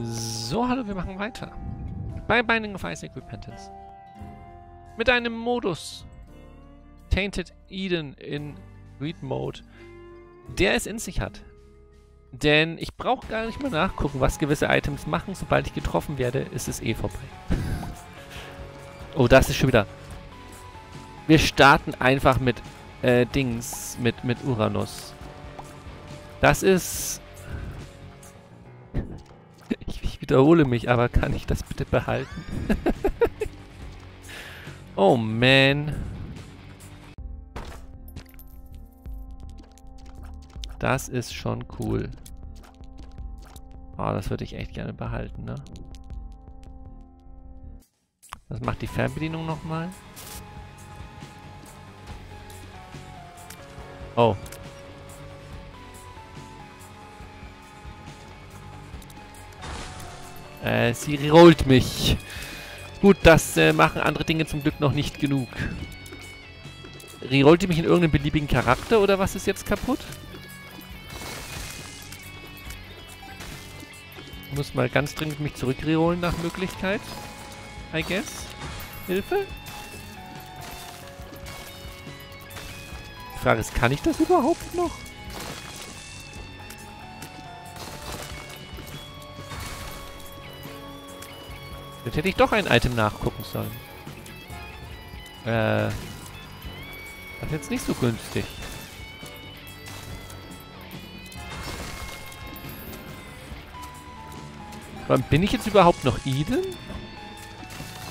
So, hallo, wir machen weiter. Bei Binding of Isaac Repentance. Mit einem Modus. Tainted Eden in Read Mode. Der es in sich hat. Denn ich brauche gar nicht mehr nachgucken, was gewisse Items machen. Sobald ich getroffen werde, ist es eh vorbei. oh, das ist schon wieder... Wir starten einfach mit äh, Dings, mit, mit Uranus. Das ist wiederhole mich, aber kann ich das bitte behalten? oh man. Das ist schon cool. Oh, das würde ich echt gerne behalten, ne? Was macht die Fernbedienung nochmal? Oh, Äh, sie rollt mich. Gut, das äh, machen andere Dinge zum Glück noch nicht genug. Rerollt die mich in irgendeinen beliebigen Charakter oder was ist jetzt kaputt? Ich muss mal ganz dringend mich zurückrollen nach Möglichkeit. I guess. Hilfe? Die Frage ist, kann ich das überhaupt noch? Jetzt hätte ich doch ein Item nachgucken sollen. Äh. Das ist jetzt nicht so günstig. Aber bin ich jetzt überhaupt noch Eden?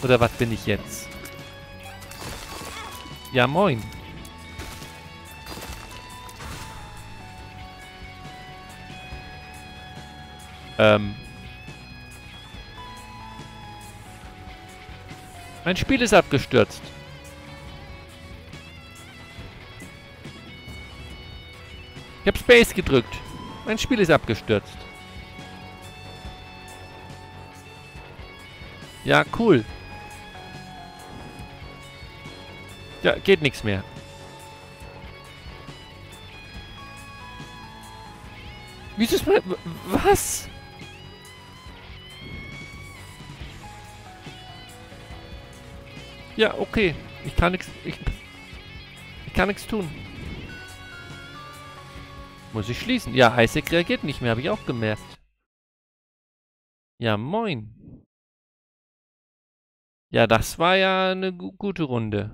Oder was bin ich jetzt? Ja, moin. Ähm. Mein Spiel ist abgestürzt. Ich habe Space gedrückt. Mein Spiel ist abgestürzt. Ja, cool. Ja, geht nichts mehr. Wieso ist mein... Was? Ja, okay. Ich kann nichts. Ich, ich kann nichts tun. Muss ich schließen. Ja, Isaac reagiert nicht mehr, habe ich auch gemerkt. Ja, moin. Ja, das war ja eine gu gute Runde.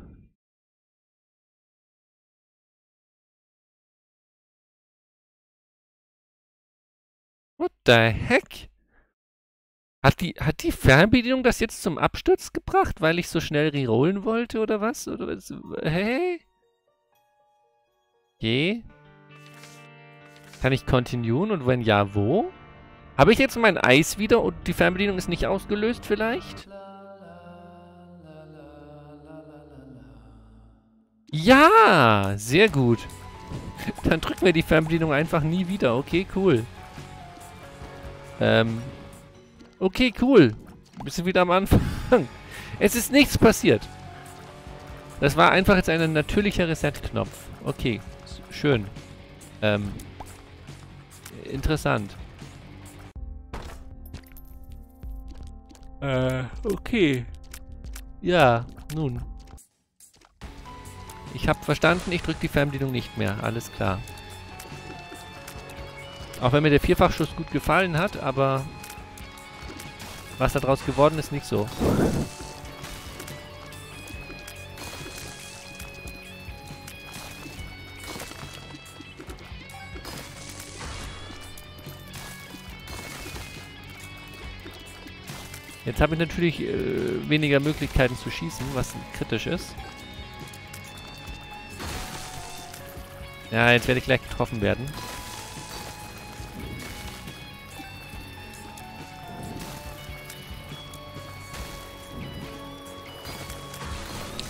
What the heck? Hat die, hat die Fernbedienung das jetzt zum Absturz gebracht, weil ich so schnell rerollen wollte oder was? Oder was? Hey? Je? Kann ich continuen und wenn ja, wo? Habe ich jetzt mein Eis wieder und die Fernbedienung ist nicht ausgelöst vielleicht? Ja, sehr gut. Dann drücken wir die Fernbedienung einfach nie wieder. Okay, cool. Ähm, Okay, cool. Wir sind wieder am Anfang. Es ist nichts passiert. Das war einfach jetzt ein natürlicher Reset-Knopf. Okay, schön. Ähm, interessant. Äh, okay. Ja, nun. Ich habe verstanden, ich drücke die Fernbedienung nicht mehr. Alles klar. Auch wenn mir der Vierfachschuss gut gefallen hat, aber was daraus geworden ist, nicht so. Jetzt habe ich natürlich äh, weniger Möglichkeiten zu schießen, was kritisch ist. Ja, jetzt werde ich gleich getroffen werden.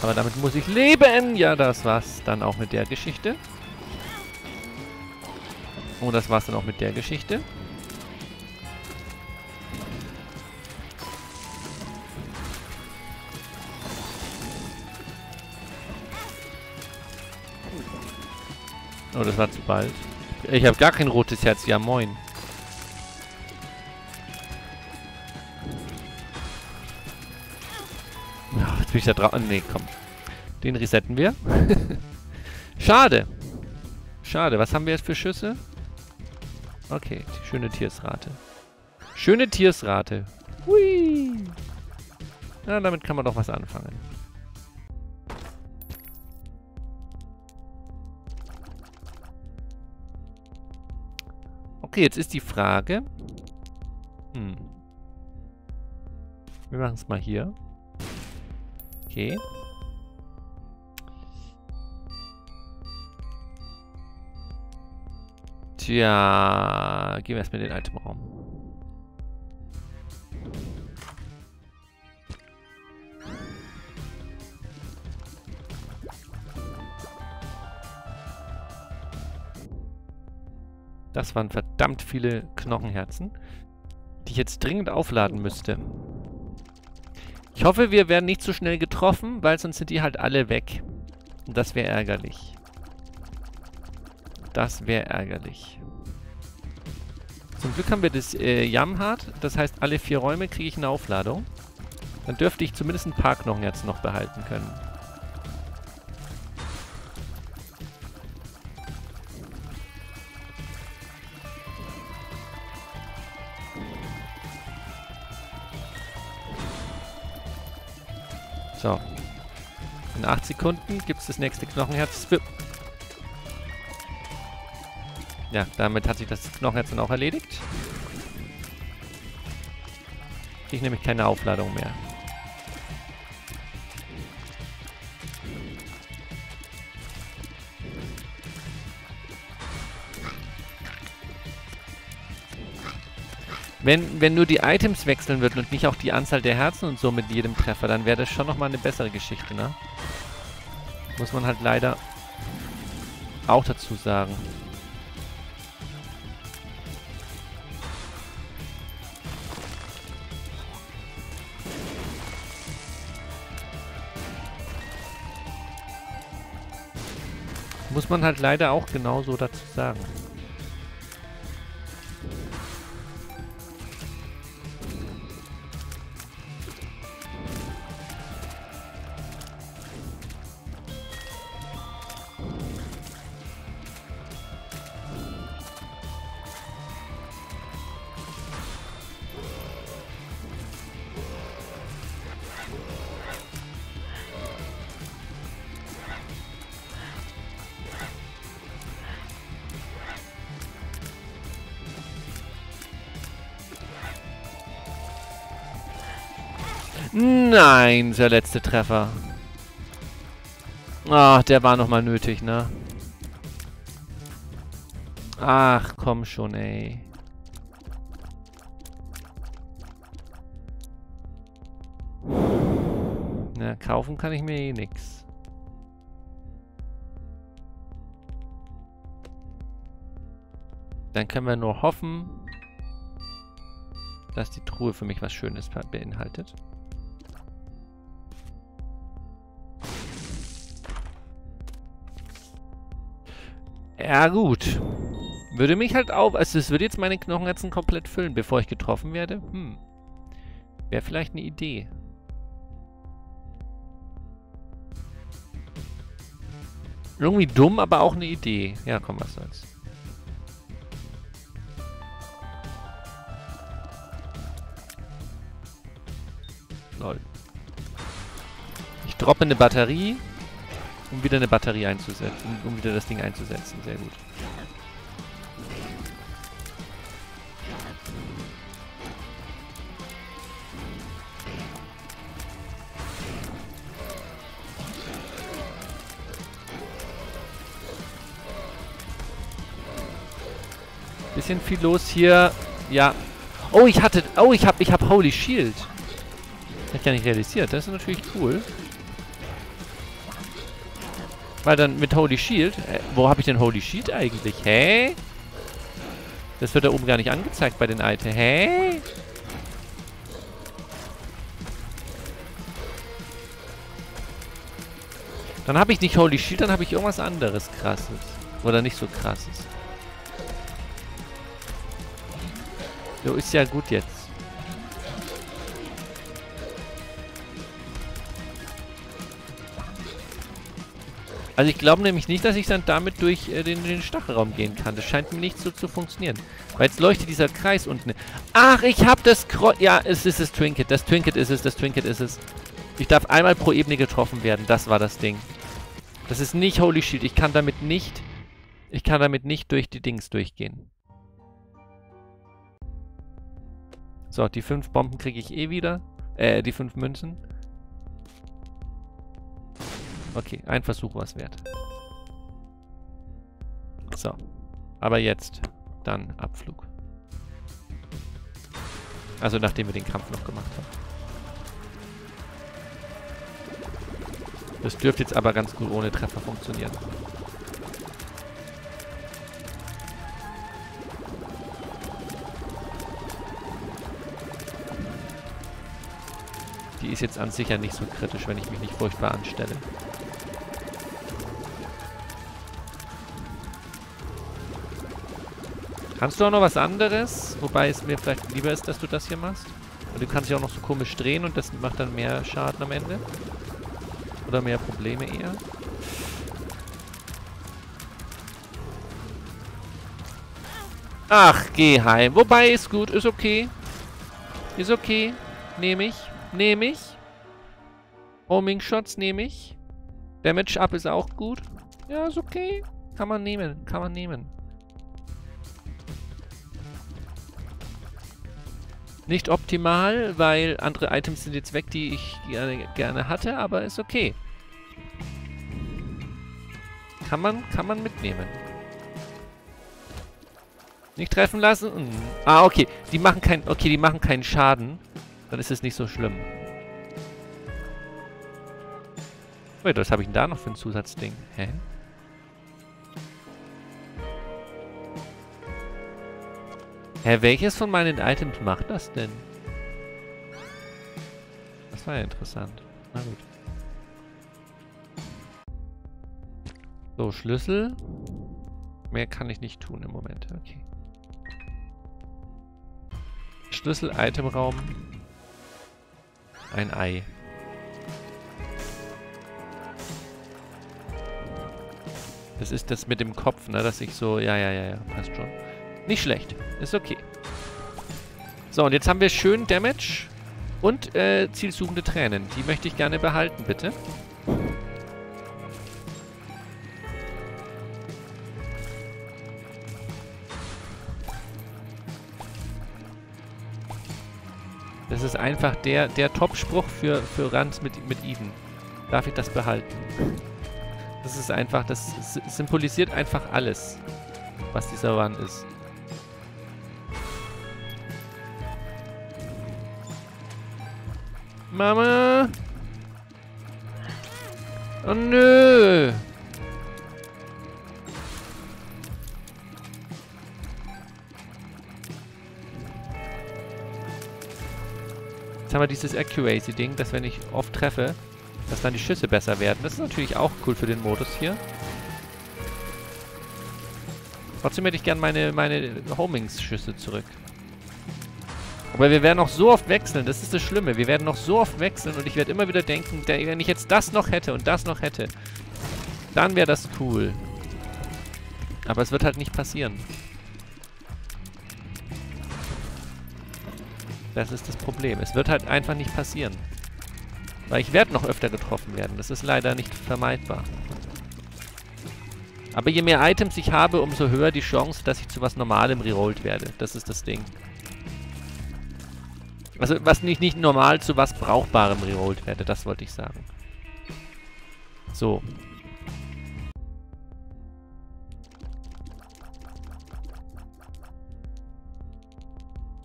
Aber damit muss ich leben. Ja, das war's dann auch mit der Geschichte. Und das war's dann auch mit der Geschichte. Oh, das war zu bald. Ich habe gar kein rotes Herz. Ja, moin. Bin ich da drauf. Nee, komm. Den resetten wir. Schade. Schade. Was haben wir jetzt für Schüsse? Okay, schöne Tiersrate. Schöne Tiersrate. Hui. Ja, damit kann man doch was anfangen. Okay, jetzt ist die Frage. Hm. Wir machen es mal hier. Okay. Tja, gehen wir erstmal in den Itemraum. Das waren verdammt viele Knochenherzen, die ich jetzt dringend aufladen müsste. Ich hoffe, wir werden nicht zu so schnell getroffen, weil sonst sind die halt alle weg. Und das wäre ärgerlich. Das wäre ärgerlich. Zum Glück haben wir das äh. Das heißt, alle vier Räume kriege ich eine Aufladung. Dann dürfte ich zumindest ein paar Knochenherzen noch behalten können. So. In 8 Sekunden gibt es das nächste Knochenherz. Ja, damit hat sich das Knochenherz dann auch erledigt. Kriege ich nämlich keine Aufladung mehr. Wenn, wenn nur die Items wechseln würden und nicht auch die Anzahl der Herzen und so mit jedem Treffer, dann wäre das schon nochmal eine bessere Geschichte, ne? Muss man halt leider auch dazu sagen. Muss man halt leider auch genauso dazu sagen. Nein, der letzte Treffer. Ach, der war nochmal nötig, ne? Ach, komm schon, ey. Na, kaufen kann ich mir eh nix. Dann können wir nur hoffen, dass die Truhe für mich was Schönes beinhaltet. Ja, gut. Würde mich halt auf... Also es würde jetzt meine Knochenherzen komplett füllen, bevor ich getroffen werde. Hm. Wäre vielleicht eine Idee. Irgendwie dumm, aber auch eine Idee. Ja, komm, was soll's. Lol. Ich droppe eine Batterie um wieder eine Batterie einzusetzen, um wieder das Ding einzusetzen. Sehr gut. Bisschen viel los hier. Ja. Oh, ich hatte... Oh, ich habe ich hab Holy Shield. Hätte ich gar nicht realisiert. Das ist natürlich cool. Weil dann mit Holy Shield... Äh, wo habe ich denn Holy Shield eigentlich? Hä? Das wird da oben gar nicht angezeigt bei den Items. Hä? Dann habe ich nicht Holy Shield, dann habe ich irgendwas anderes krasses. Oder nicht so krasses. So, ist ja gut jetzt. Also ich glaube nämlich nicht, dass ich dann damit durch äh, den, den Stachelraum gehen kann. Das scheint mir nicht so zu funktionieren. Weil jetzt leuchtet dieser Kreis unten. Ach, ich habe das Kreuz... Ja, es ist das Trinket. Das Trinket ist es, das Trinket ist es. Ich darf einmal pro Ebene getroffen werden. Das war das Ding. Das ist nicht Holy Shield. Ich kann damit nicht... Ich kann damit nicht durch die Dings durchgehen. So, die fünf Bomben kriege ich eh wieder. Äh, die fünf Münzen. Okay, ein Versuch war es wert. So. Aber jetzt dann Abflug. Also nachdem wir den Kampf noch gemacht haben. Das dürfte jetzt aber ganz gut ohne Treffer funktionieren. Die ist jetzt an sich ja nicht so kritisch, wenn ich mich nicht furchtbar anstelle. Kannst du auch noch was anderes? Wobei es mir vielleicht lieber ist, dass du das hier machst. Und du kannst dich auch noch so komisch drehen und das macht dann mehr Schaden am Ende. Oder mehr Probleme eher. Ach, geh heim. Wobei, ist gut, ist okay. Ist okay. Nehme ich. Nehme ich. Homing Shots nehme ich. Damage Up ist auch gut. Ja, ist okay. Kann man nehmen. Kann man nehmen. Nicht optimal, weil andere Items sind jetzt weg, die ich gerne, gerne hatte, aber ist okay. Kann man, kann man mitnehmen. Nicht treffen lassen? Ah, okay. Die machen keinen, okay, die machen keinen Schaden. Dann ist es nicht so schlimm. Wait, was habe ich denn da noch für ein Zusatzding? Hä? Hä, welches von meinen Items macht das denn? Das war ja interessant. Na gut. So, Schlüssel. Mehr kann ich nicht tun im Moment. Okay. Schlüssel, Itemraum. Ein Ei. Das ist das mit dem Kopf, ne? Dass ich so... Ja, ja, ja, ja. Passt schon. Nicht schlecht. Ist okay. So, und jetzt haben wir schön Damage und äh, zielsuchende Tränen. Die möchte ich gerne behalten, bitte. Das ist einfach der, der Top-Spruch für, für Rand mit, mit Eden. Darf ich das behalten? Das ist einfach, das symbolisiert einfach alles, was dieser Run ist. Mama! Oh nö! Jetzt haben wir dieses Accuracy-Ding, dass wenn ich oft treffe, dass dann die Schüsse besser werden. Das ist natürlich auch cool für den Modus hier. Trotzdem hätte ich gern meine, meine Homings-Schüsse zurück. Aber wir werden noch so oft wechseln, das ist das Schlimme. Wir werden noch so oft wechseln und ich werde immer wieder denken, wenn ich jetzt das noch hätte und das noch hätte, dann wäre das cool. Aber es wird halt nicht passieren. Das ist das Problem. Es wird halt einfach nicht passieren. Weil ich werde noch öfter getroffen werden. Das ist leider nicht vermeidbar. Aber je mehr Items ich habe, umso höher die Chance, dass ich zu was Normalem rerollt werde. Das ist das Ding. Also, was nicht, nicht normal zu was Brauchbarem rerollt werde, das wollte ich sagen. So.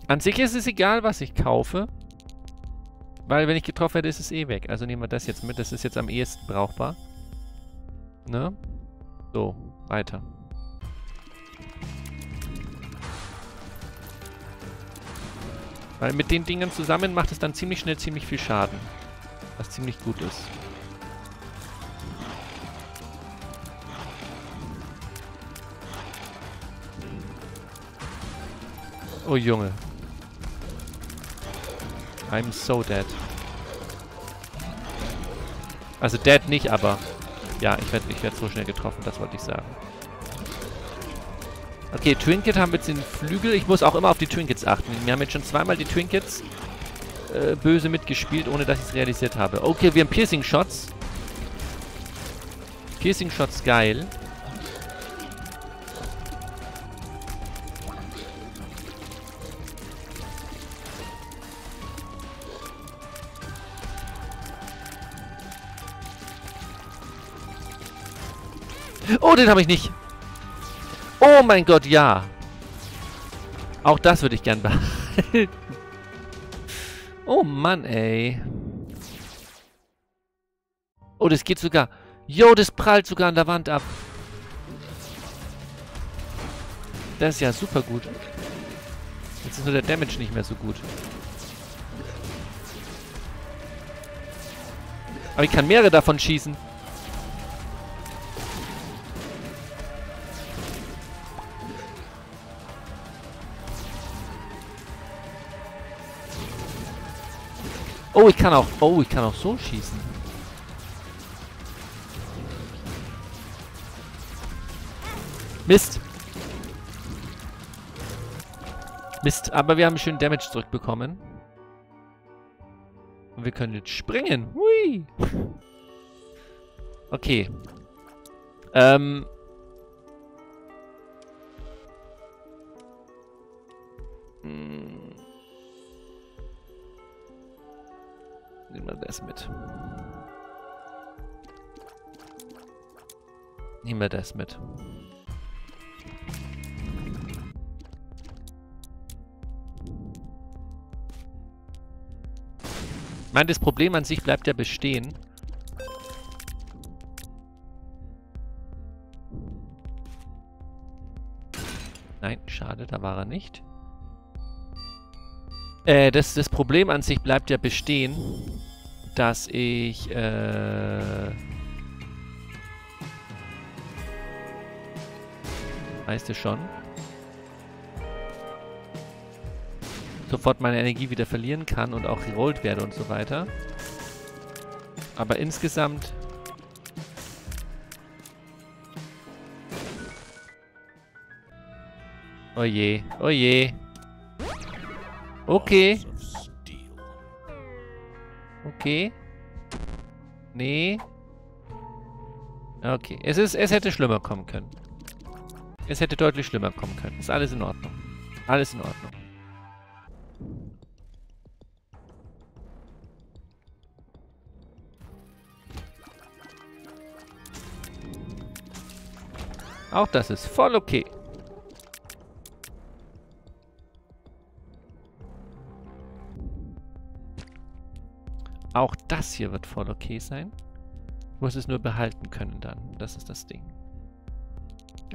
An sich ist es egal, was ich kaufe. Weil, wenn ich getroffen werde, ist es eh weg. Also nehmen wir das jetzt mit. Das ist jetzt am ehesten brauchbar. Ne? So, weiter. Weil mit den Dingen zusammen macht es dann ziemlich schnell ziemlich viel Schaden. Was ziemlich gut ist. Oh Junge. I'm so dead. Also dead nicht, aber Ja, ich werde ich werd so schnell getroffen, das wollte ich sagen. Okay, Trinket haben wir jetzt den Flügel. Ich muss auch immer auf die Trinkets achten. Wir haben jetzt schon zweimal die Trinkets äh, böse mitgespielt, ohne dass ich es realisiert habe. Okay, wir haben Piercing Shots. Piercing Shots geil. Oh, den habe ich nicht. Oh mein Gott, ja. Auch das würde ich gern behalten. Oh Mann, ey. Oh, das geht sogar. Yo, das prallt sogar an der Wand ab. Das ist ja super gut. Jetzt ist nur der Damage nicht mehr so gut. Aber ich kann mehrere davon schießen. Ich kann auch... Oh, ich kann auch so schießen. Mist. Mist, aber wir haben schön Damage zurückbekommen. Und wir können jetzt springen. Hui. Okay. Ähm... Hm. Nehmen wir das mit. Nehmen wir das mit. Ich meine, das Problem an sich bleibt ja bestehen. Nein, schade, da war er nicht. Äh, das, das Problem an sich bleibt ja bestehen, dass ich, äh... Weißt du schon? Sofort meine Energie wieder verlieren kann und auch gerollt werde und so weiter. Aber insgesamt... Oje, oje. Okay. Okay. Nee. Okay. Es ist, es hätte schlimmer kommen können. Es hätte deutlich schlimmer kommen können. Ist alles in Ordnung. Alles in Ordnung. Auch das ist voll okay. Auch das hier wird voll okay sein. Ich muss es nur behalten können dann. Das ist das Ding.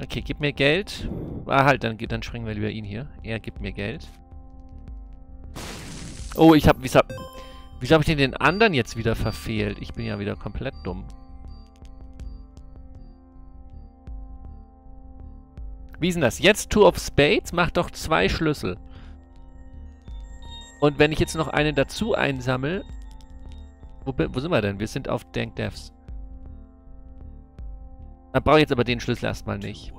Okay, gib mir Geld. Ah, halt, dann, dann springen wir lieber ihn hier. Er gibt mir Geld. Oh, ich hab... Wieso, wieso habe ich denn den anderen jetzt wieder verfehlt? Ich bin ja wieder komplett dumm. Wie ist denn das? Jetzt Two of Spades macht doch zwei Schlüssel. Und wenn ich jetzt noch einen dazu einsammle, wo, wo sind wir denn? Wir sind auf Dank Devs. Dann brauche ich jetzt aber den Schlüssel erstmal nicht.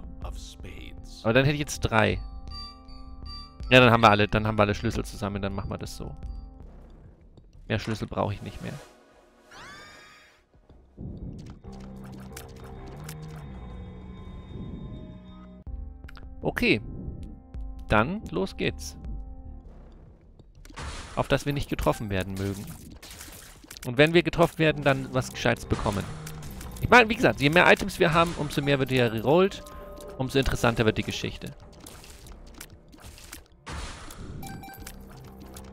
Aber dann hätte ich jetzt drei. Ja, dann haben wir alle, dann haben wir alle Schlüssel zusammen, dann machen wir das so. Mehr Schlüssel brauche ich nicht mehr. Okay. Dann los geht's. Auf dass wir nicht getroffen werden mögen. Und wenn wir getroffen werden, dann was Gescheites bekommen. Ich meine, wie gesagt, je mehr Items wir haben, umso mehr wird ja gerollt, umso interessanter wird die Geschichte.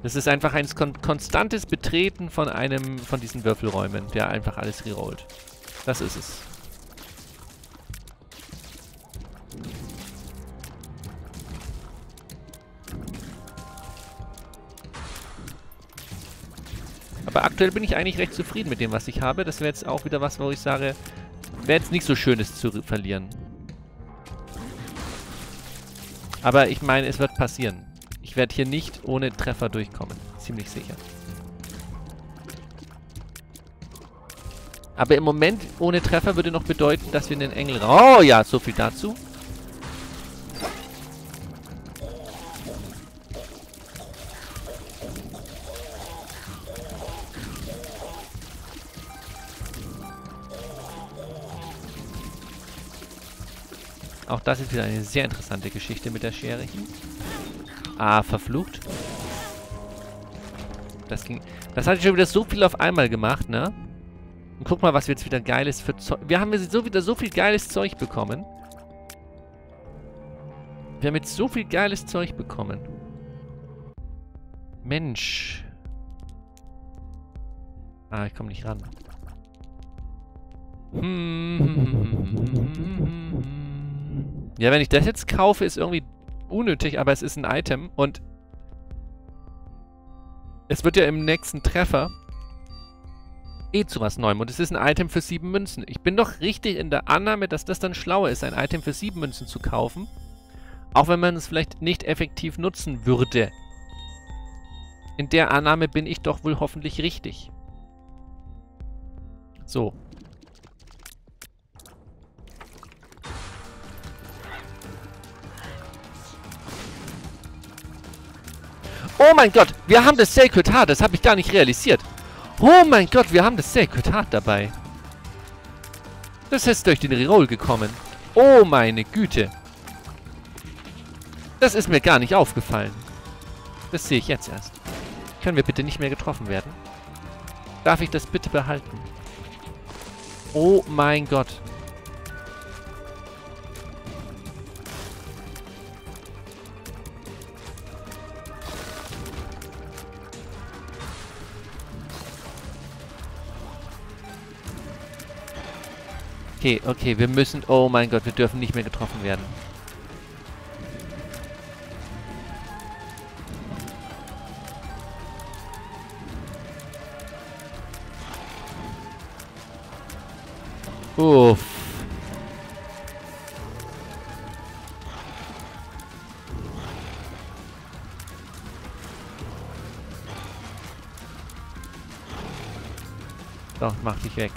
Das ist einfach ein kon konstantes Betreten von einem von diesen Würfelräumen, der einfach alles rerollt. Das ist es. Aber aktuell bin ich eigentlich recht zufrieden mit dem, was ich habe. Das wäre jetzt auch wieder was, wo ich sage, wäre jetzt nicht so schön, es zu verlieren. Aber ich meine, es wird passieren. Ich werde hier nicht ohne Treffer durchkommen. Ziemlich sicher. Aber im Moment ohne Treffer würde noch bedeuten, dass wir einen Engel... Oh ja, so viel dazu. Das ist wieder eine sehr interessante Geschichte mit der Schere hier. Ah, verflucht. Das ging... Das hatte ich schon wieder so viel auf einmal gemacht, ne? Und guck mal, was wir jetzt wieder geiles für Zeug... Wir haben jetzt so wieder so viel geiles Zeug bekommen. Wir haben jetzt so viel geiles Zeug bekommen. Mensch. Ah, ich komme nicht ran. Ja, wenn ich das jetzt kaufe, ist irgendwie unnötig, aber es ist ein Item und es wird ja im nächsten Treffer eh zu was Neuem. Und es ist ein Item für sieben Münzen. Ich bin doch richtig in der Annahme, dass das dann schlauer ist, ein Item für sieben Münzen zu kaufen. Auch wenn man es vielleicht nicht effektiv nutzen würde. In der Annahme bin ich doch wohl hoffentlich richtig. So. Oh mein Gott, wir haben das Sacred Heart. Das habe ich gar nicht realisiert. Oh mein Gott, wir haben das Sacred Heart dabei. Das ist durch den Reroll gekommen. Oh meine Güte. Das ist mir gar nicht aufgefallen. Das sehe ich jetzt erst. Können wir bitte nicht mehr getroffen werden? Darf ich das bitte behalten? Oh mein Gott. Okay, okay, wir müssen... Oh mein Gott, wir dürfen nicht mehr getroffen werden. Uff. Doch, mach dich weg.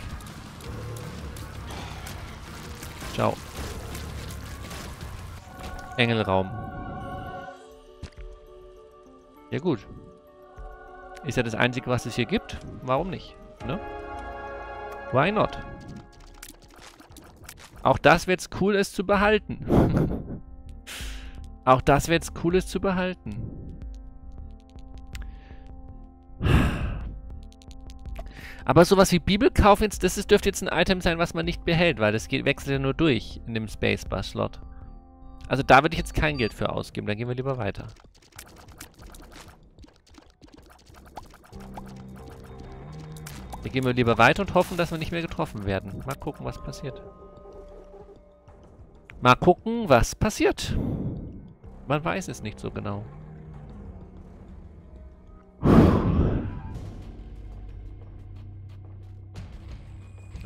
Ciao. Engelraum. Ja gut. Ist ja das Einzige, was es hier gibt. Warum nicht? Ne? Why not? Auch das wird's cool, es zu behalten. Auch das wird's cool, es zu behalten. Aber sowas wie Bibelkauf das ist, dürfte jetzt ein Item sein, was man nicht behält, weil das geht, wechselt ja nur durch in dem Spacebar-Slot. Also da würde ich jetzt kein Geld für ausgeben, da gehen wir lieber weiter. Da gehen wir lieber weiter und hoffen, dass wir nicht mehr getroffen werden. Mal gucken, was passiert. Mal gucken, was passiert. Man weiß es nicht so genau.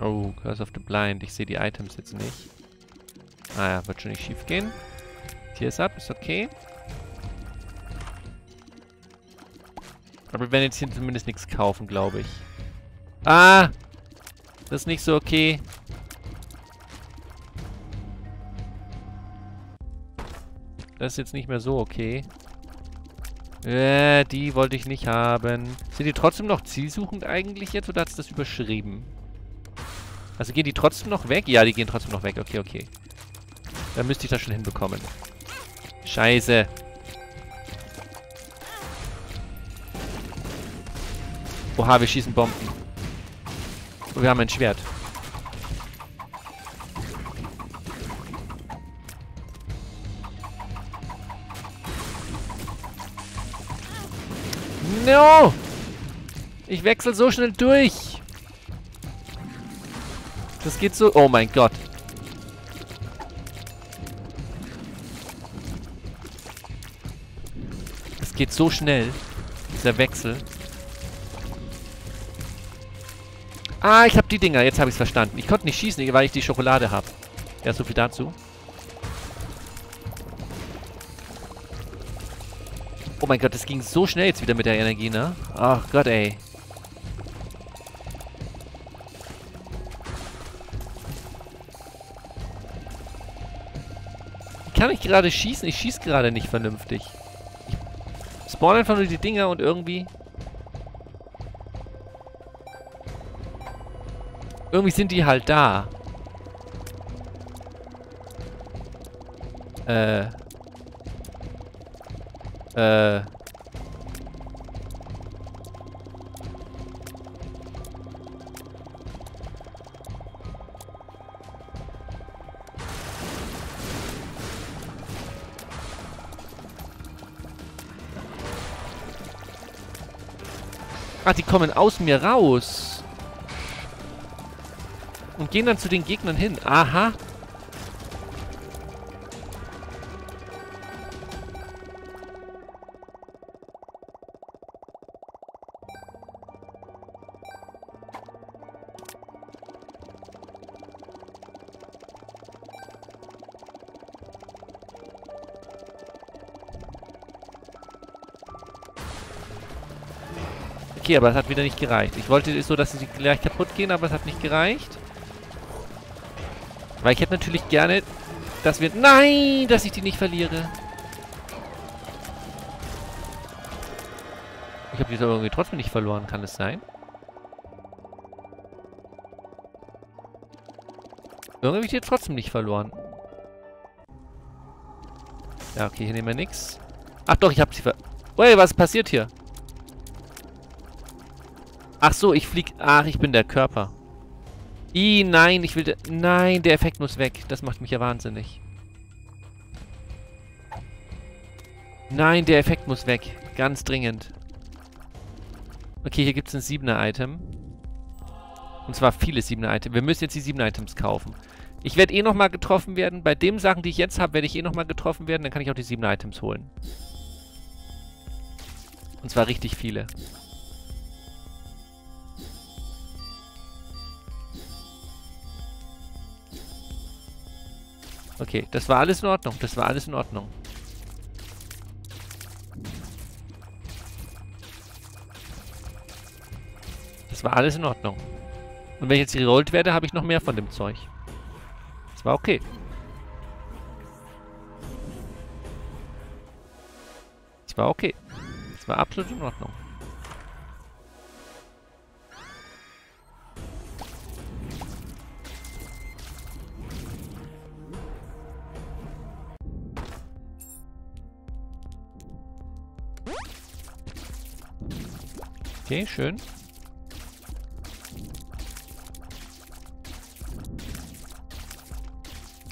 Oh, Curse of the Blind. Ich sehe die Items jetzt nicht. Ah ja, wird schon nicht schief gehen. Hier ist ab, ist okay. Aber wir werden jetzt hier zumindest nichts kaufen, glaube ich. Ah! Das ist nicht so okay. Das ist jetzt nicht mehr so okay. Äh, die wollte ich nicht haben. Sind die trotzdem noch zielsuchend eigentlich jetzt oder hat es das überschrieben? Also gehen die trotzdem noch weg? Ja, die gehen trotzdem noch weg. Okay, okay. Dann müsste ich das schon hinbekommen. Scheiße. Oha, wir schießen Bomben. Oh, wir haben ein Schwert. No! Ich wechsle so schnell durch. Das geht so... Oh mein Gott. Das geht so schnell. Dieser Wechsel. Ah, ich habe die Dinger. Jetzt habe ich es verstanden. Ich konnte nicht schießen, weil ich die Schokolade habe. Ja, so viel dazu. Oh mein Gott, das ging so schnell jetzt wieder mit der Energie, ne? Ach Gott, ey. Kann nicht gerade schießen. Ich schieße gerade nicht vernünftig. Ich spawn einfach nur die Dinger und irgendwie... Irgendwie sind die halt da. Äh. Äh. Ah, die kommen aus mir raus. Und gehen dann zu den Gegnern hin. Aha. Okay, aber es hat wieder nicht gereicht. Ich wollte so, dass sie gleich kaputt gehen, aber es hat nicht gereicht. Weil ich hätte natürlich gerne, dass wir... Nein, dass ich die nicht verliere. Ich habe die aber irgendwie trotzdem nicht verloren. Kann es sein? Irgendwie habe ich die trotzdem nicht verloren. Ja, okay, hier nehmen wir nichts. Ach doch, ich habe sie ver... Ui, was passiert hier? Ach so, ich flieg... Ach, ich bin der Körper. I, nein, ich will... De nein, der Effekt muss weg. Das macht mich ja wahnsinnig. Nein, der Effekt muss weg. Ganz dringend. Okay, hier gibt es ein 7er-Item. Und zwar viele 7er-Items. Wir müssen jetzt die 7er-Items kaufen. Ich werde eh nochmal getroffen werden. Bei den Sachen, die ich jetzt habe, werde ich eh nochmal getroffen werden. Dann kann ich auch die 7er-Items holen. Und zwar richtig viele. Okay, das war alles in Ordnung. Das war alles in Ordnung. Das war alles in Ordnung. Und wenn ich jetzt gerollt werde, habe ich noch mehr von dem Zeug. Das war okay. Das war okay. Das war absolut in Ordnung. Okay, schön.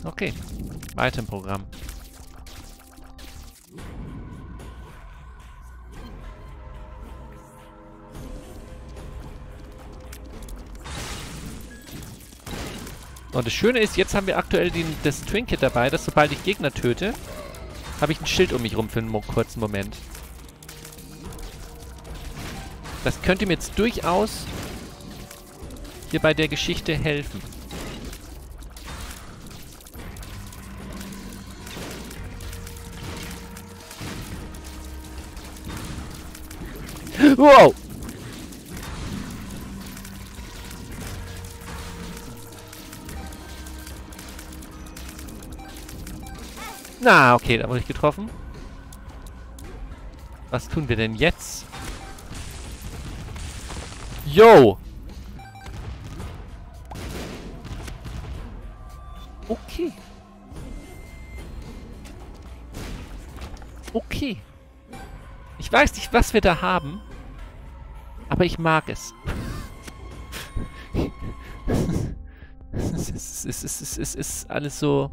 Okay, weiter im Programm. Und das Schöne ist, jetzt haben wir aktuell den, das Trinket dabei, dass sobald ich Gegner töte, habe ich ein Schild um mich rum für einen kurzen Moment. Das könnte mir jetzt durchaus hier bei der Geschichte helfen. Wow! Na, okay, da wurde ich getroffen. Was tun wir denn jetzt? Yo! Okay. Okay. Ich weiß nicht, was wir da haben. Aber ich mag es. es, ist, es, ist, es, ist, es ist alles so...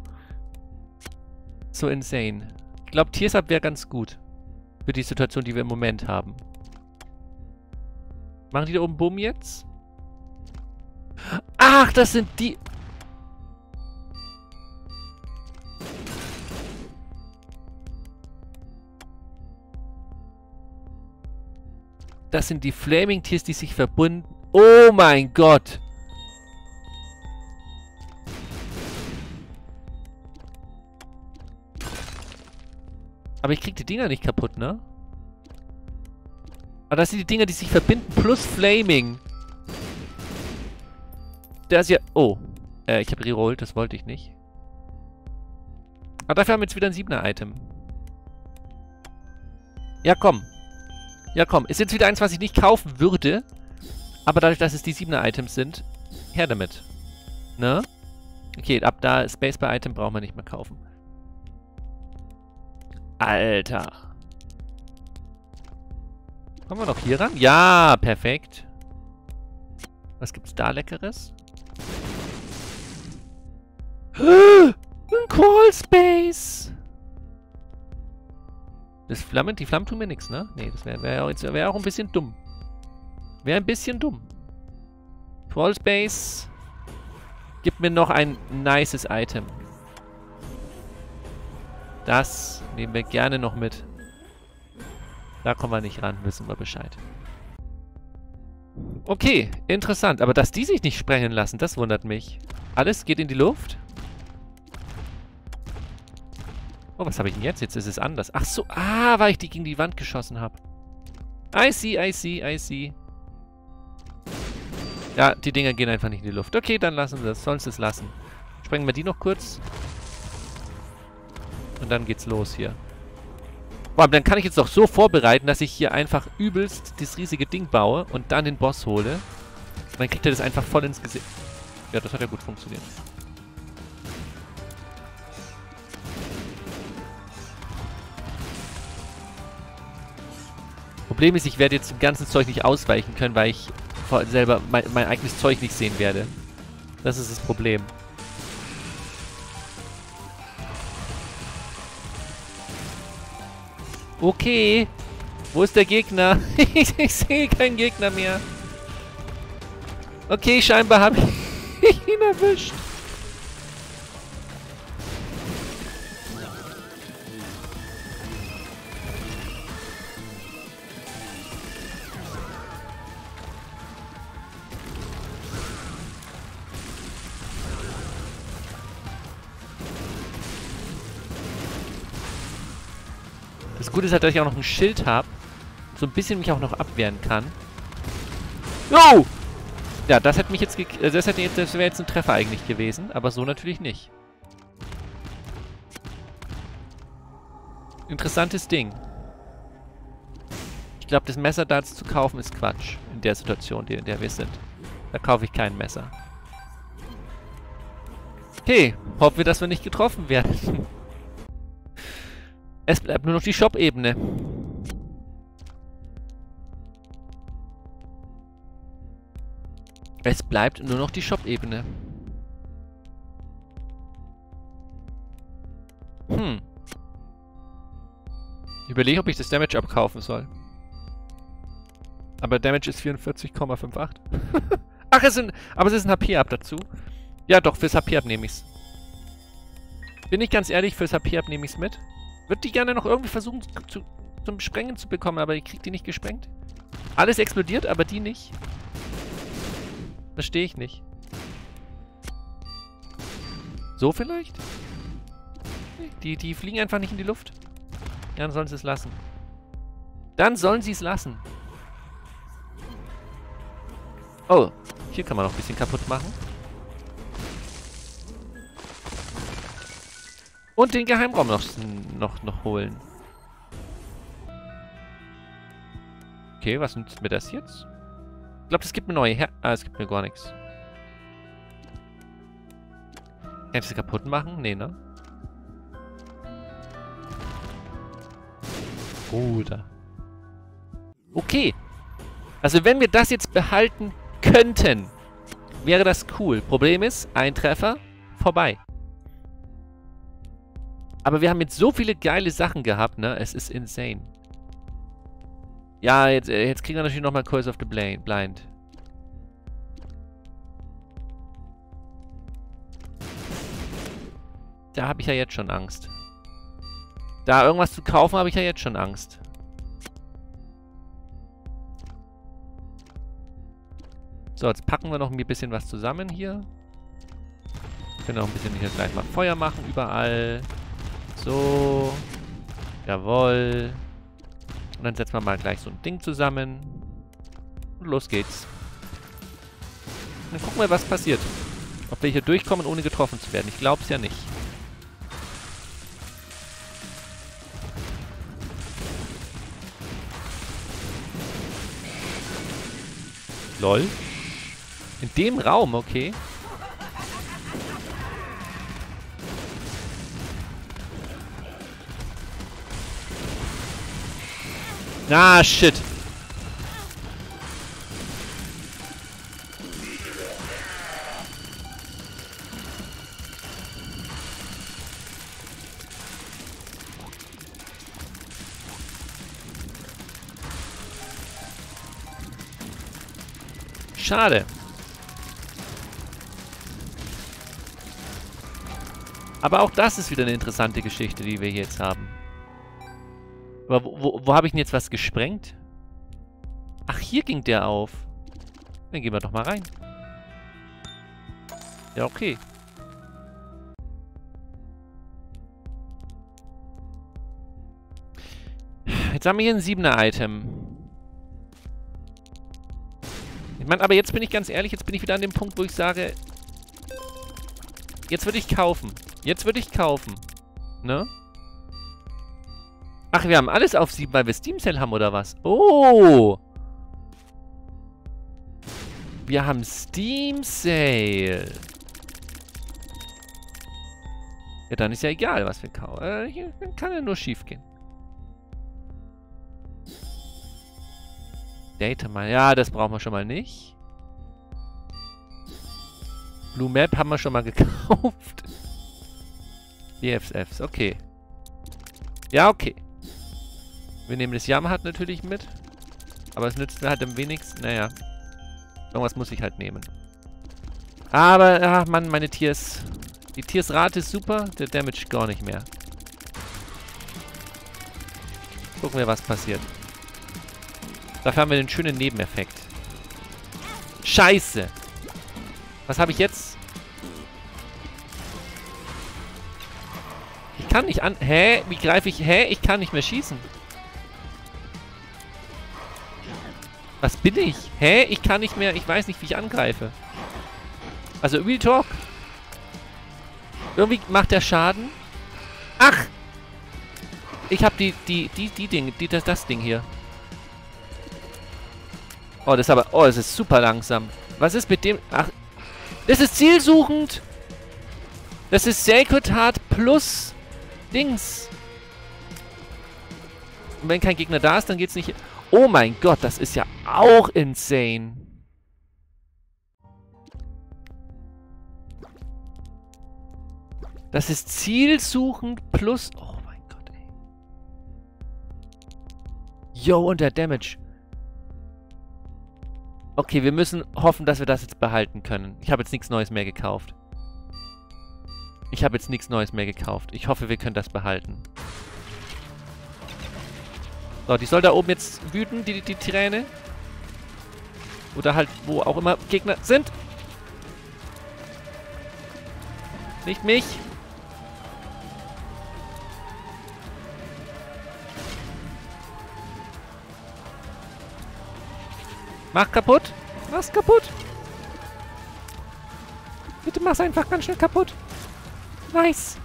So insane. Ich glaube, Tiersab wäre ganz gut. Für die Situation, die wir im Moment haben. Machen die da oben Bumm jetzt? Ach, das sind die... Das sind die Flaming Tears, die sich verbunden... Oh mein Gott! Aber ich krieg die Dinger nicht kaputt, ne? Aber das sind die Dinger, die sich verbinden, plus Flaming. Das ist ja... Oh. Äh, ich habe rerollt, das wollte ich nicht. Aber dafür haben wir jetzt wieder ein 7er-Item. Ja, komm. Ja, komm. Ist jetzt wieder eins, was ich nicht kaufen würde. Aber dadurch, dass es die 7er-Items sind, her damit. Ne? Okay, ab da Spacebar-Item brauchen wir nicht mehr kaufen. Alter. Kommen wir noch hier ran? Ja, perfekt. Was gibt's da Leckeres? Ein Crawl Space! Das Flammen, die Flammen tun mir nichts, ne? Ne, das wäre wär auch, wär auch ein bisschen dumm. Wäre ein bisschen dumm. Crawl Space. Gib mir noch ein nices Item. Das nehmen wir gerne noch mit. Da kommen wir nicht ran, wissen wir Bescheid. Okay, interessant. Aber dass die sich nicht sprengen lassen, das wundert mich. Alles geht in die Luft. Oh, was habe ich denn jetzt? Jetzt ist es anders. Ach so, ah, weil ich die gegen die Wand geschossen habe. I see, I see, I see. Ja, die Dinger gehen einfach nicht in die Luft. Okay, dann lassen wir es. Sollen es lassen. Sprengen wir die noch kurz. Und dann geht's los hier. Boah, dann kann ich jetzt doch so vorbereiten, dass ich hier einfach übelst das riesige Ding baue und dann den Boss hole. Und dann kriegt er das einfach voll ins Gesicht. Ja, das hat ja gut funktioniert. Problem ist, ich werde jetzt dem ganzen Zeug nicht ausweichen können, weil ich selber mein, mein eigenes Zeug nicht sehen werde. Das ist das Problem. Okay. Wo ist der Gegner? ich, sehe keinen Gegner mehr. Okay, scheinbar habe ich ihn erwischt. Das Gute ist halt, dass ich auch noch ein Schild habe. So ein bisschen mich auch noch abwehren kann. Jo! Ja, das hätte mich jetzt... Äh, das, das wäre jetzt ein Treffer eigentlich gewesen. Aber so natürlich nicht. Interessantes Ding. Ich glaube, das Messer da zu kaufen ist Quatsch. In der Situation, in der wir sind. Da kaufe ich kein Messer. Okay, hoffen wir, dass wir nicht getroffen werden. Es bleibt nur noch die Shop-Ebene. Es bleibt nur noch die Shop-Ebene. Hm. Ich überlege, ob ich das Damage abkaufen soll. Aber Damage ist 44,58. Ach, es sind, aber es ist ein HP-Up dazu. Ja, doch, fürs HP-Up nehme ich's. Bin ich ganz ehrlich, fürs HP-Up nehme ich's mit. Würde die gerne noch irgendwie versuchen zu, zum Sprengen zu bekommen, aber ich krieg die nicht gesprengt. Alles explodiert, aber die nicht. Verstehe ich nicht. So vielleicht? Die, die fliegen einfach nicht in die Luft. Ja, dann sollen sie es lassen. Dann sollen sie es lassen. Oh, hier kann man noch ein bisschen kaputt machen. Und den Geheimraum noch, noch, noch holen. Okay, was nützt mir das jetzt? Ich glaube, das gibt mir neue Her Ah, es gibt mir gar nichts. Kann ich das kaputt machen? Nee, ne? Bruder. Okay. Also wenn wir das jetzt behalten könnten, wäre das cool. Problem ist, ein Treffer, vorbei. Aber wir haben jetzt so viele geile Sachen gehabt, ne? Es ist insane. Ja, jetzt, äh, jetzt kriegen wir natürlich nochmal Curse of the Blind. Da habe ich ja jetzt schon Angst. Da irgendwas zu kaufen, habe ich ja jetzt schon Angst. So, jetzt packen wir noch ein bisschen was zusammen hier. Können auch ein bisschen hier gleich mal Feuer machen überall. So. Jawohl. Und dann setzen wir mal gleich so ein Ding zusammen. Und los geht's. Dann gucken wir, was passiert. Ob wir hier durchkommen, ohne getroffen zu werden. Ich glaub's ja nicht. Lol. In dem Raum, okay. Ah, shit. Schade. Aber auch das ist wieder eine interessante Geschichte, die wir hier jetzt haben. Aber wo, wo, wo habe ich denn jetzt was gesprengt? Ach, hier ging der auf. Dann gehen wir doch mal rein. Ja, okay. Jetzt haben wir hier ein 7er-Item. Ich meine, aber jetzt bin ich ganz ehrlich, jetzt bin ich wieder an dem Punkt, wo ich sage, jetzt würde ich kaufen. Jetzt würde ich kaufen. Ne? Ach, wir haben alles auf 7, weil wir Steam Sale haben, oder was? Oh! Wir haben Steam Sale. Ja, dann ist ja egal, was wir kaufen. Äh, hier kann ja nur schief gehen. Data Mine. Ja, das brauchen wir schon mal nicht. Blue Map haben wir schon mal gekauft. BFFs, okay. Ja, okay. Wir nehmen das Yamaha natürlich mit. Aber es nützt mir halt am wenigsten. Naja. Irgendwas muss ich halt nehmen. Aber, ach Mann, meine Tiers. Die Tiersrate ist super, der Damage gar nicht mehr. Gucken wir, was passiert. Dafür haben wir den schönen Nebeneffekt. Scheiße. Was habe ich jetzt? Ich kann nicht an... Hä? Wie greife ich... Hä? Ich kann nicht mehr schießen. Was bin ich? Hä? Ich kann nicht mehr... Ich weiß nicht, wie ich angreife. Also, Real Talk. Irgendwie macht der Schaden. Ach! Ich habe die, die, die, die Ding, die, das, das Ding hier. Oh, das ist aber... Oh, es ist super langsam. Was ist mit dem... Ach, das ist zielsuchend. Das ist Sacred Heart plus Dings. Und wenn kein Gegner da ist, dann geht's nicht... Oh mein Gott, das ist ja auch insane. Das ist zielsuchend plus... Oh mein Gott, ey. Yo, und der Damage. Okay, wir müssen hoffen, dass wir das jetzt behalten können. Ich habe jetzt nichts Neues mehr gekauft. Ich habe jetzt nichts Neues mehr gekauft. Ich hoffe, wir können das behalten. So, die soll da oben jetzt wüten, die, die Träne. Oder halt, wo auch immer Gegner sind. Nicht mich. Mach kaputt. Mach's kaputt. Bitte mach's einfach ganz schnell kaputt. Nice.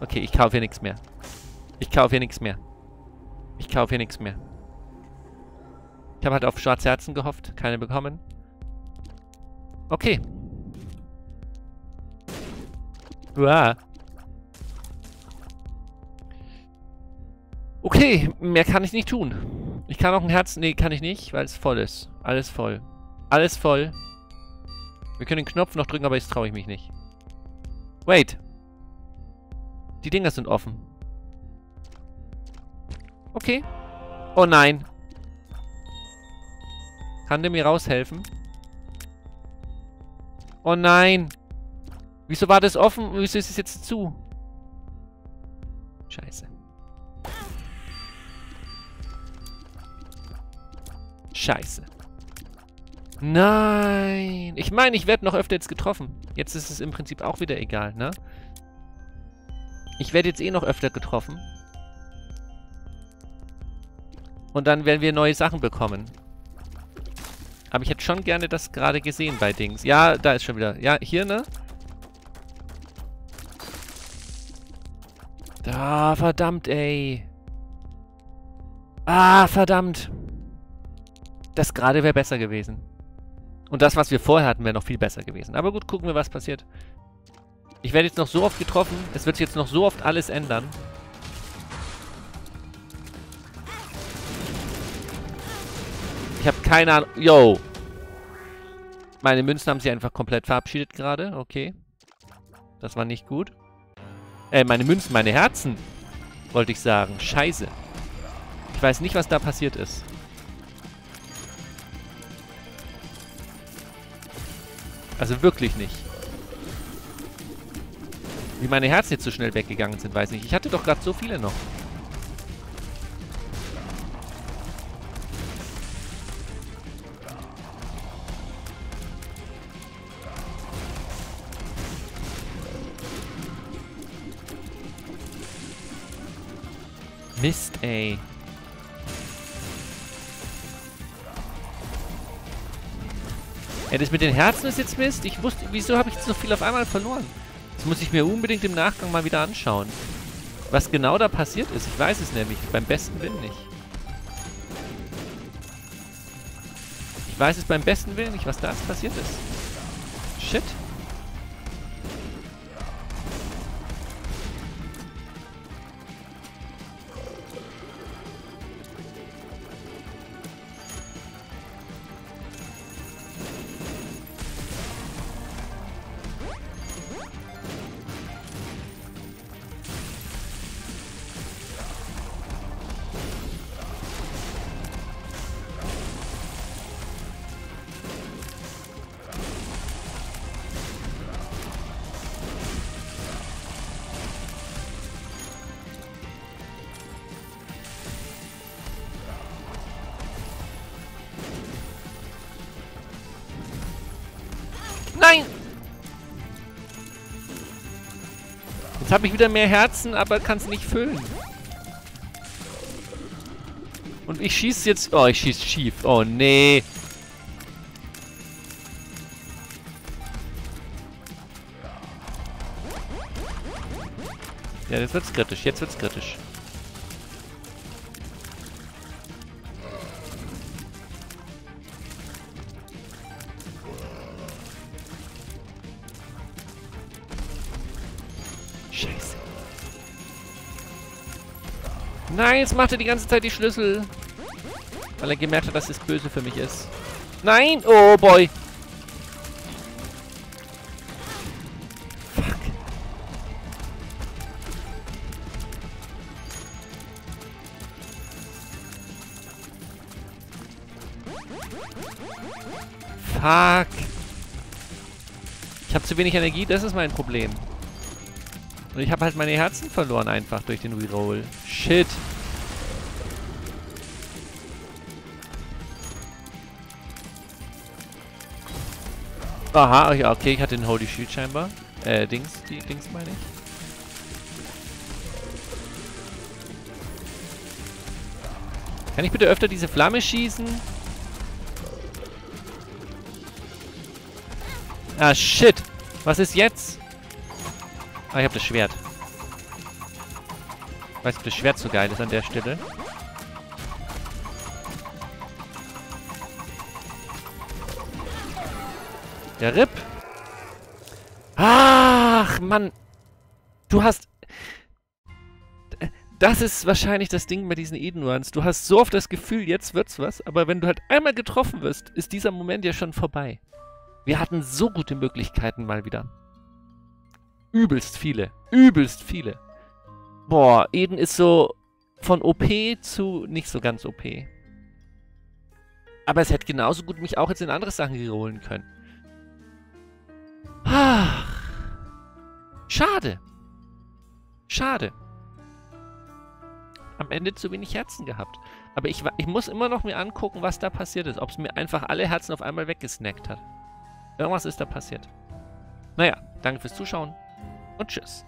Okay, ich kaufe hier nichts mehr. Ich kaufe hier nichts mehr. Ich kaufe hier nichts mehr. Ich habe halt auf schwarze Herzen gehofft. Keine bekommen. Okay. Uah. Okay, mehr kann ich nicht tun. Ich kann auch ein Herz... Nee, kann ich nicht, weil es voll ist. Alles voll. Alles voll. Wir können den Knopf noch drücken, aber jetzt traue ich mich nicht. Wait. Die Dinger sind offen. Okay. Oh nein. Kann der mir raushelfen? Oh nein. Wieso war das offen? Wieso ist es jetzt zu? Scheiße. Scheiße. Nein. Ich meine, ich werde noch öfter jetzt getroffen. Jetzt ist es im Prinzip auch wieder egal, ne? Ich werde jetzt eh noch öfter getroffen. Und dann werden wir neue Sachen bekommen. Aber ich hätte schon gerne das gerade gesehen bei Dings. Ja, da ist schon wieder. Ja, hier, ne? Da, verdammt, ey. Ah, verdammt. Das gerade wäre besser gewesen. Und das, was wir vorher hatten, wäre noch viel besser gewesen. Aber gut, gucken wir, was passiert. Ich werde jetzt noch so oft getroffen. Es wird sich jetzt noch so oft alles ändern. Ich habe keine Ahnung. Yo. Meine Münzen haben sich einfach komplett verabschiedet gerade. Okay. Das war nicht gut. Äh, meine Münzen, meine Herzen. Wollte ich sagen. Scheiße. Ich weiß nicht, was da passiert ist. Also wirklich nicht. Wie meine Herzen jetzt so schnell weggegangen sind, weiß ich nicht. Ich hatte doch gerade so viele noch. Mist, ey. Ja, das mit den Herzen ist jetzt Mist. Ich wusste, wieso habe ich so viel auf einmal verloren? Das muss ich mir unbedingt im Nachgang mal wieder anschauen. Was genau da passiert ist, ich weiß es nämlich. Beim besten Willen nicht. Ich weiß es beim besten Willen nicht, was da passiert ist. Jetzt habe ich wieder mehr Herzen, aber kann es nicht füllen. Und ich schieße jetzt... Oh, ich schieße schief. Oh, nee. Ja, jetzt wird's kritisch. Jetzt wird's kritisch. Jetzt macht er die ganze Zeit die Schlüssel. Weil er gemerkt hat, dass es böse für mich ist. Nein! Oh boy! Fuck. Fuck. Ich habe zu wenig Energie, das ist mein Problem. Und ich habe halt meine Herzen verloren einfach durch den Reroll. Shit. Aha, okay, ich hatte den Holy Shield scheinbar. Äh, Dings, die Dings meine ich. Kann ich bitte öfter diese Flamme schießen? Ah, shit. Was ist jetzt? Ah, ich habe das Schwert. Ich weiß, ob das Schwert so geil ist an der Stelle. Der Rip. Ach, Mann. Du hast... Das ist wahrscheinlich das Ding bei diesen Eden Runs. Du hast so oft das Gefühl, jetzt wird's was, aber wenn du halt einmal getroffen wirst, ist dieser Moment ja schon vorbei. Wir hatten so gute Möglichkeiten mal wieder. Übelst viele. Übelst viele. Boah, Eden ist so von OP zu nicht so ganz OP. Aber es hätte genauso gut mich auch jetzt in andere Sachen geholen können. Ach. Schade. Schade. Am Ende zu wenig Herzen gehabt. Aber ich, ich muss immer noch mir angucken, was da passiert ist. Ob es mir einfach alle Herzen auf einmal weggesnackt hat. Irgendwas ist da passiert. Naja, danke fürs Zuschauen und tschüss.